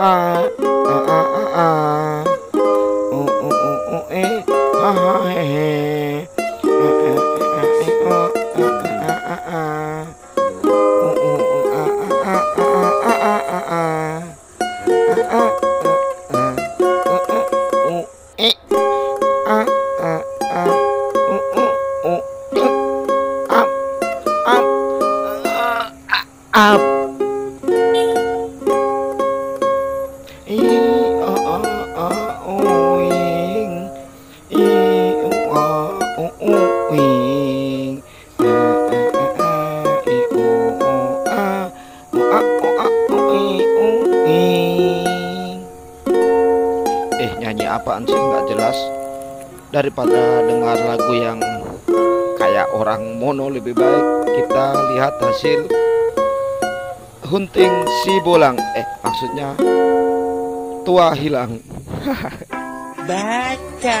uh uh uh uh uh. uh. eh nyanyi apaan sih? Nggak jelas. Daripada dengar lagu yang kayak orang mono lebih baik kita lihat hasil hunting si bolang. Eh maksudnya tua hilang. Baca.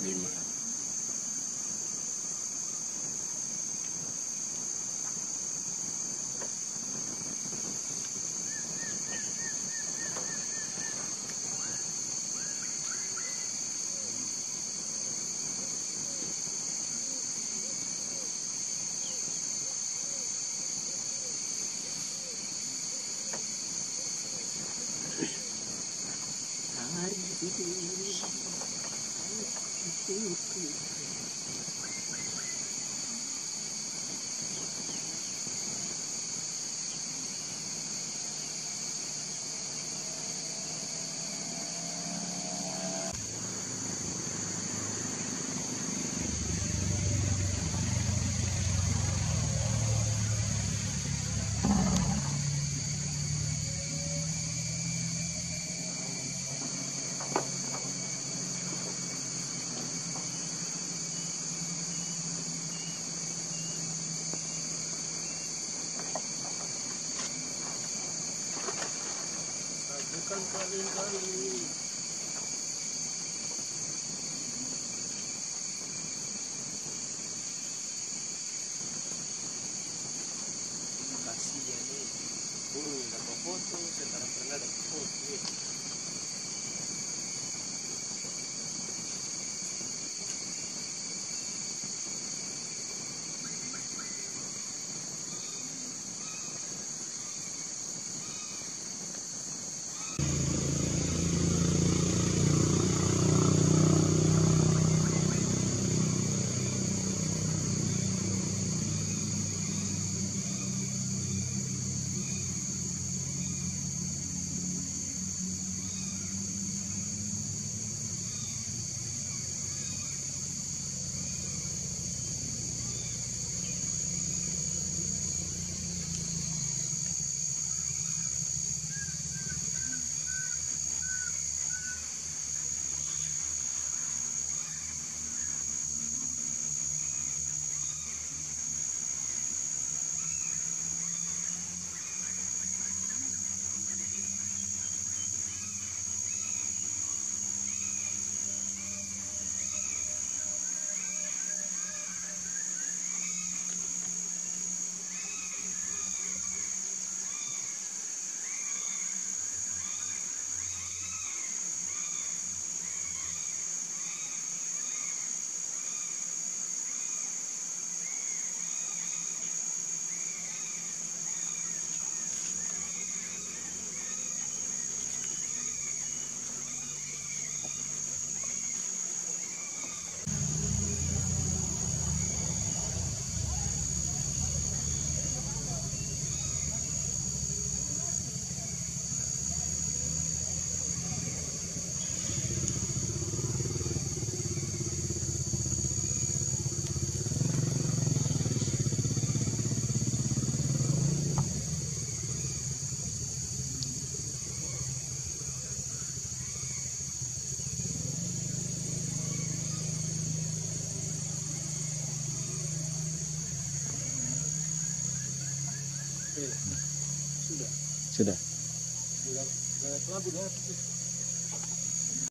Lima. Thank you. please, please. Kasih ya nih. Burung dapat foto, saya tak pernah dapat Sudah. Sudah. Sudah.